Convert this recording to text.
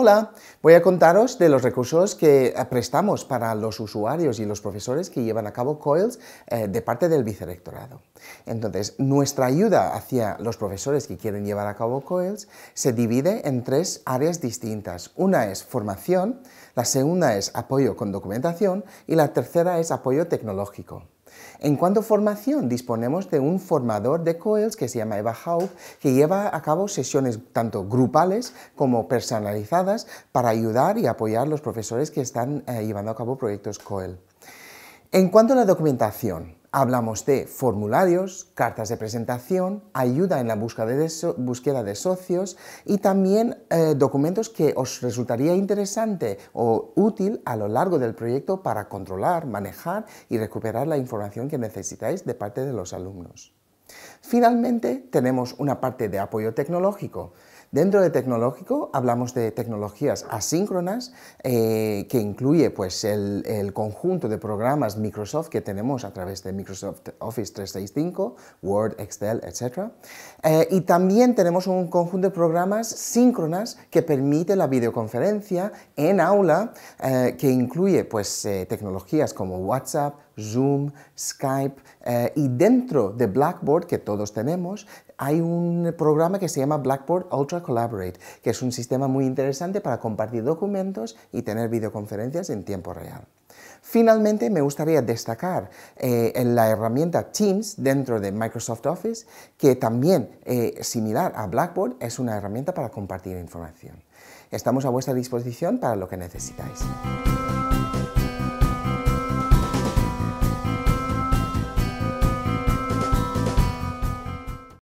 Hola, voy a contaros de los recursos que eh, prestamos para los usuarios y los profesores que llevan a cabo COILS eh, de parte del vicerrectorado. Entonces, nuestra ayuda hacia los profesores que quieren llevar a cabo COILS se divide en tres áreas distintas. Una es formación, la segunda es apoyo con documentación y la tercera es apoyo tecnológico. En cuanto a formación, disponemos de un formador de COILS que se llama Eva que lleva a cabo sesiones tanto grupales como personalizadas para ayudar y apoyar a los profesores que están eh, llevando a cabo proyectos COIL. En cuanto a la documentación, Hablamos de formularios, cartas de presentación, ayuda en la búsqueda de, socios y también eh, documentos que os resultaría interesante o útil a lo largo del proyecto para controlar, manejar y recuperar la información que necesitáis de parte de los alumnos. Finalmente, tenemos una parte de apoyo tecnológico. Dentro de tecnológico hablamos de tecnologías asíncronas eh, que incluye pues, el, conjunto de programas Microsoft que tenemos a través de Microsoft Office 365, Word, Excel, etc. Eh, y también tenemos un conjunto de programas síncronas que permite la videoconferencia en aula eh, que incluye pues, tecnologías como WhatsApp, Zoom, Skype y dentro de Blackboard que todos tenemos hay un programa que se llama Blackboard Ultra Collaborate, que es un sistema muy interesante para compartir documentos y tener videoconferencias en tiempo real. Finalmente, me gustaría destacar eh, en la herramienta Teams dentro de Microsoft Office, que también, eh, similar a Blackboard, es una herramienta para compartir información. Estamos a vuestra disposición para lo que necesitáis.